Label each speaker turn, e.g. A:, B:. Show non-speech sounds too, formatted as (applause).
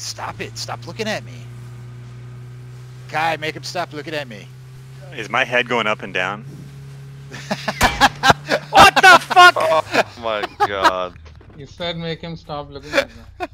A: Stop it. Stop looking at me. Kai, make him stop looking at me.
B: Is my head going up and down?
A: what the fuck? (laughs)
C: Oh my god.
D: You said make him stop looking at me.